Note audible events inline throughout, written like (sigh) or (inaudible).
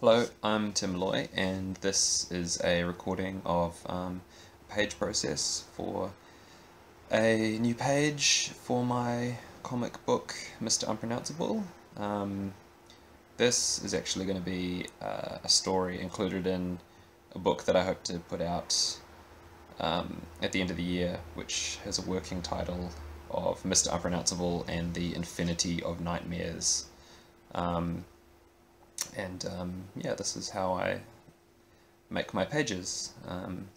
Hello, I'm Tim Molloy, and this is a recording of um, page process for a new page for my comic book, Mr. Unpronounceable. Um, this is actually going to be uh, a story included in a book that I hope to put out um, at the end of the year, which has a working title of Mr. Unpronounceable and the Infinity of Nightmares. Um, and um, yeah, this is how I make my pages. Um,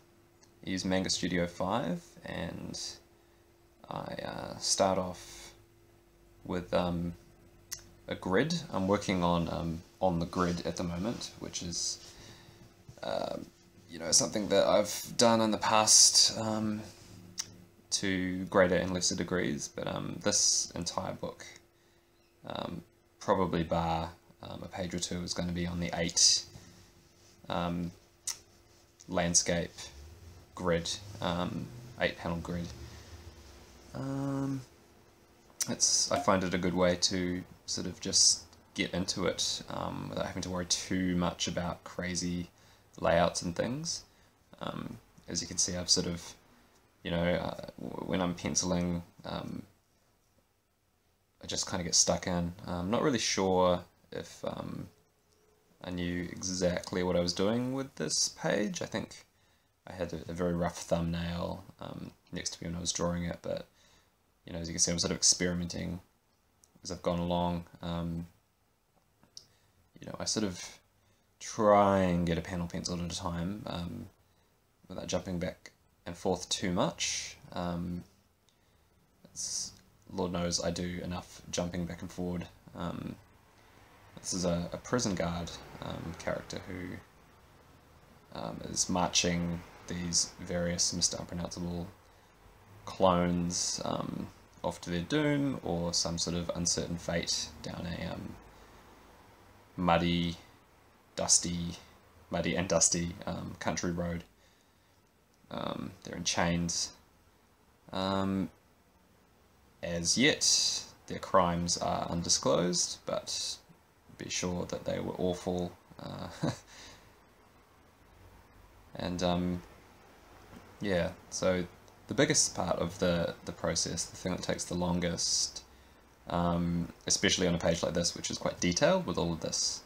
I use Manga Studio 5 and I uh, start off with um, a grid. I'm working on um, on the grid at the moment, which is um, you know something that I've done in the past um, to greater and lesser degrees, but this entire book, probably bar um, a page or two, is going to be on the eight um, landscape grid, um, eight panel grid. Um, it's I find it a good way to sort of just get into it um, without having to worry too much about crazy layouts and things. As you can see, I've sort of, you know, uh, when I'm penciling, um, I just kind of get stuck in. I'm not really sure if um, I knew exactly what I was doing with this page. I think I had a, a very rough thumbnail um, next to me when I was drawing it, but you know, as you can see, I'm sort of experimenting as I've gone along. Um, you know, I sort of try and get a panel pencil at a time um, without jumping back and forth too much. Um, Lord knows I do enough jumping back and forward. Um, this is a, a prison guard um, character who um, is marching these various Mr. Unpronounceable clones um, off to their doom or some sort of uncertain fate down a um, muddy, dusty, muddy and dusty um, country road. Um, they're in chains. As yet, their crimes are undisclosed, but sure that they were awful. Uh, (laughs) and um, yeah, so the biggest part of the, the process, the thing that takes the longest, um, especially on a page like this, which is quite detailed with all of this,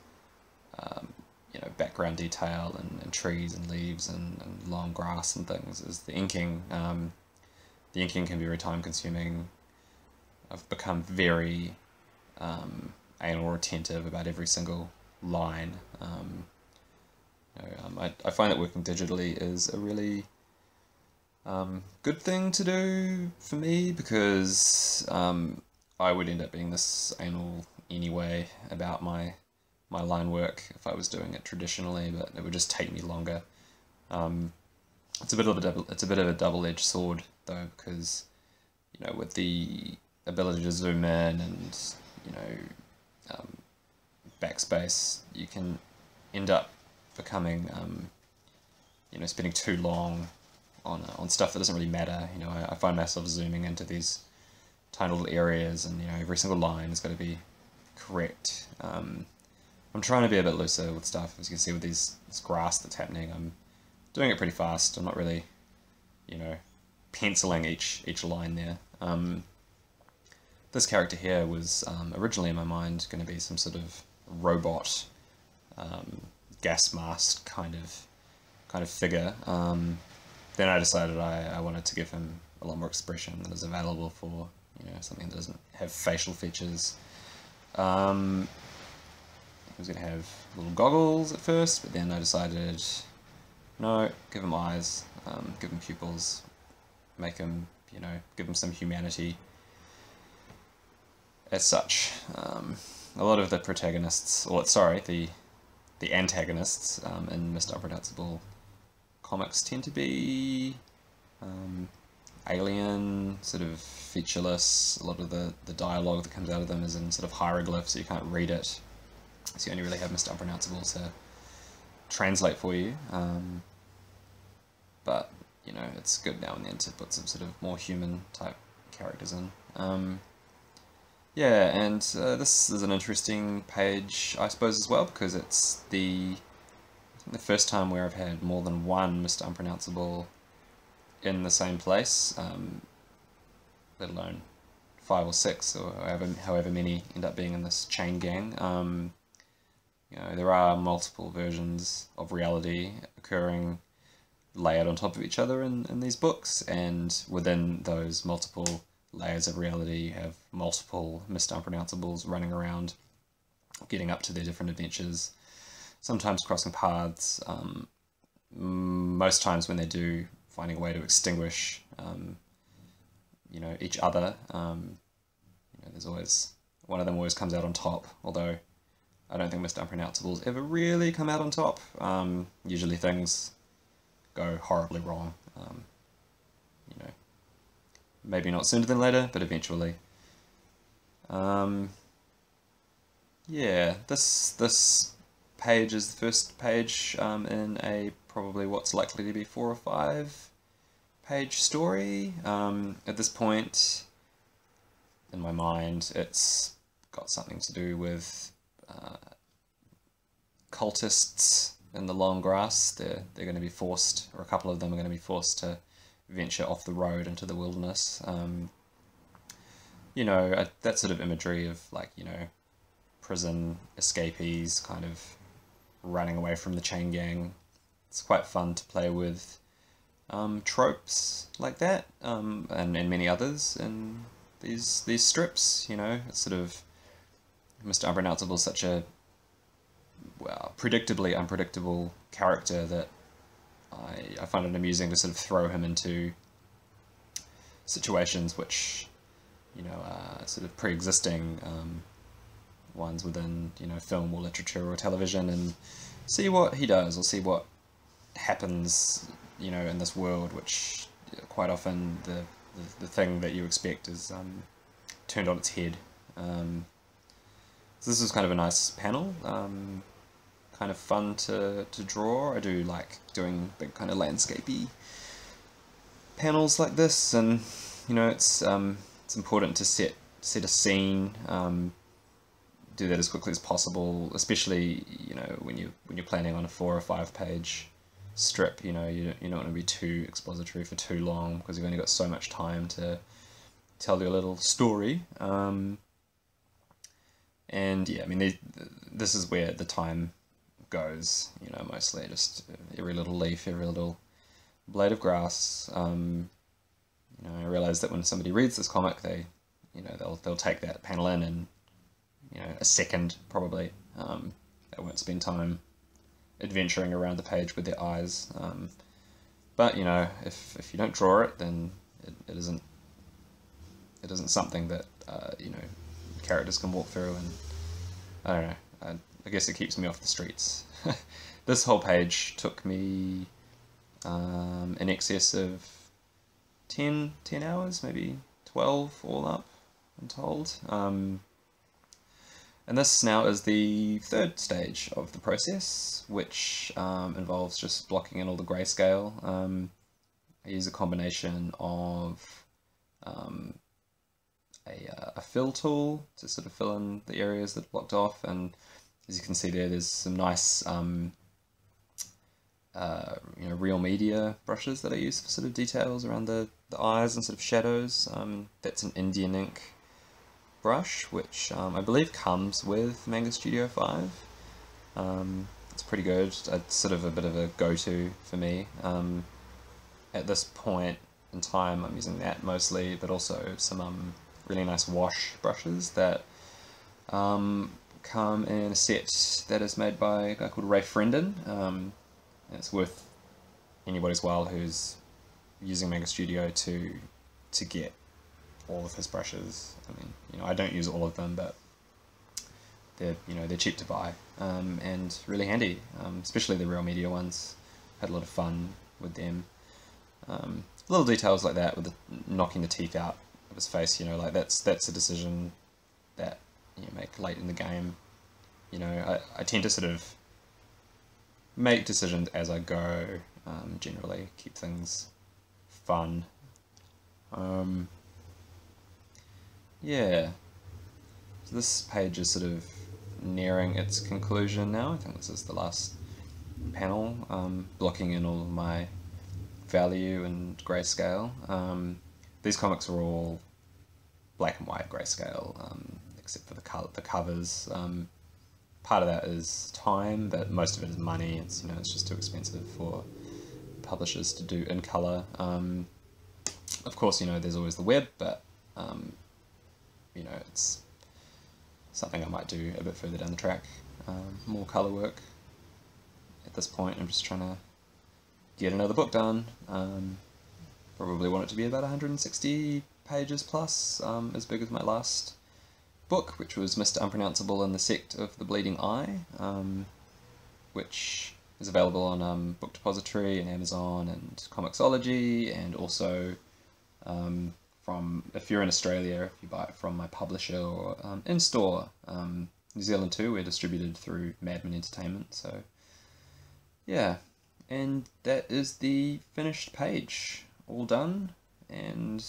um, you know, background detail and, and trees and leaves and, and, long grass and things, is the inking. Um, the inking can be very time consuming. I've become very um, anal retentive about every single line. Um, you know, um, I, I find that working digitally is a really um, good thing to do for me because um, I would end up being this anal anyway about my my line work if I was doing it traditionally, but it would just take me longer. Um, it's a bit of a double, it's a bit of a double edged sword though because you know with the ability to zoom in and you know um, backspace, you can end up becoming um, you know spending too long on uh, on stuff that doesn't really matter. You know, I, I find myself zooming into these tiny little areas, and you know, every single line has got to be correct. Um, I'm trying to be a bit looser with stuff, as you can see with these this grass that's happening. I'm doing it pretty fast. I'm not really, you know, penciling each each line there. Um, this character here was um, originally in my mind going to be some sort of robot, um, gas mask kind of kind of figure. Um, then I decided I, I wanted to give him a lot more expression that is available for you know something that doesn't have facial features. Um, he was going to have little goggles at first, but then I decided no, give him eyes, um, give him pupils, make him you know give him some humanity. As such, um, a lot of the protagonists, or sorry, the the antagonists um, in Mr. Unpronounceable comics tend to be um, alien, sort of featureless. A lot of the, the dialogue that comes out of them is in sort of hieroglyphs, so you can't read it. So you only really have Mr. Unpronounceable to translate for you. Um, but, you know, it's good now and then to put some sort of more human type characters in. Um, yeah, and uh, this is an interesting page, I suppose, as well, because it's the the first time where I've had more than one Mr. Unpronounceable in the same place, um, let alone five or six, or however, however many end up being in this chain gang. Um, you know, there are multiple versions of reality occurring layered on top of each other in, in these books, and within those multiple layers of reality, you have multiple Mr. Unpronounceables running around, getting up to their different adventures, sometimes crossing paths, um, most times when they do, finding a way to extinguish, um, you know, each other. Um, you know, there's always, one of them always comes out on top, although I don't think Mr. Unpronounceables ever really come out on top. Um, usually things go horribly wrong. Maybe not sooner than later, but eventually. Um, yeah, this this page is the first page um, in a probably what's likely to be four or five page story. Um, at this point, in my mind, it's got something to do with uh, cultists in the long grass. They're they're going to be forced, or a couple of them are going to be forced to venture off the road into the wilderness. Um, you know, that sort of imagery of like you know, prison escapees kind of running away from the chain gang. It's quite fun to play with um, tropes like that, um, and, and many others in these these strips. You know, it's sort of Mr. Unpronounceable is such a well, predictably unpredictable character that I, I find it amusing to sort of throw him into situations which, you know, are sort of pre-existing um, ones within, you know, film or literature or television and see what he does or see what happens, you know, in this world, which quite often the, the, the thing that you expect is um, turned on its head. Um, so this is kind of a nice panel. Um, kind of fun to, to draw. I do like doing kind of landscapey panels like this and you know it's um, it's important to set set a scene um, do that as quickly as possible especially you know when you when you're planning on a four or five page strip you know you, you don't want to be too expository for too long because you've only got so much time to tell your little story um, and yeah I mean they, this is where the time goes, you know, mostly just every little leaf, every little blade of grass. Um, you know, I realize that when somebody reads this comic, they, you know, they'll they'll take that panel in and, you know, a second probably. Um, they won't spend time adventuring around the page with their eyes. Um, but you know, if if you don't draw it, then it, it isn't it isn't something that uh, you know characters can walk through and I don't know. I, I guess it keeps me off the streets. (laughs) this whole page took me um, in excess of 10, 10 hours, maybe 12 all up, I'm told. Um, and this now is the third stage of the process, which um, involves just blocking in all the grayscale. Um, I use a combination of um, a, uh, a fill tool to sort of fill in the areas that are blocked off and as you can see there, there's some nice um, uh, you know, real media brushes that I use for sort of details around the, the eyes and sort of shadows. Um, that's an Indian ink brush, which um, I believe comes with Manga Studio 5. Um, it's pretty good. It's sort of a bit of a go-to for me. Um, at this point in time, I'm using that mostly, but also some um, really nice wash brushes that um, come in a set that is made by a guy called Ray Frenden. Um, it's worth anybody's while who's using Manga Studio to to get all of his brushes. I mean, you know, I don't use all of them, but they're you know they're cheap to buy um, and really handy, um, especially the real media ones. Had a lot of fun with them. Um, little details like that with the, knocking the teeth out of his face, you know, like that's that's a decision that you make late in the game. You know, I, I tend to sort of make decisions as I go, um, generally, keep things fun. Um, yeah. So this page is sort of nearing its conclusion now. I think this is the last panel, um, blocking in all of my value and grayscale. Um, these comics are all black and white grayscale, um, except for the color, the covers. Um, part of that is time, but most of it is money. It's you know it's just too expensive for publishers to do in color. Um, of course, you know there's always the web, but um, you know it's something I might do a bit further down the track. Um, more color work. At this point, I'm just trying to get another book done. Um, probably want it to be about 160 pages plus, um, as big as my last book, which was Mr. Unpronounceable and the Sect of the Bleeding Eye, um, which is available on um, Book Depository and Amazon and Comixology, and also um, from if you're in Australia, if you buy it from my publisher or um, in store. Um, New Zealand too, we're distributed through Madman Entertainment, so yeah, and that is the finished page, all done and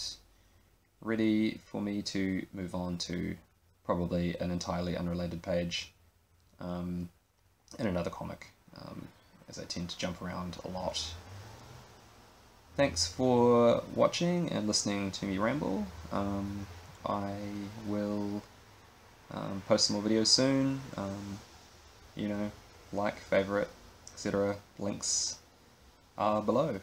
ready for me to move on to probably an entirely unrelated page um, in another comic, um, as I tend to jump around a lot. Thanks for watching and listening to me ramble. Um, I will um, post some more videos soon. Um, you know, like, favorite, etc. Links are below.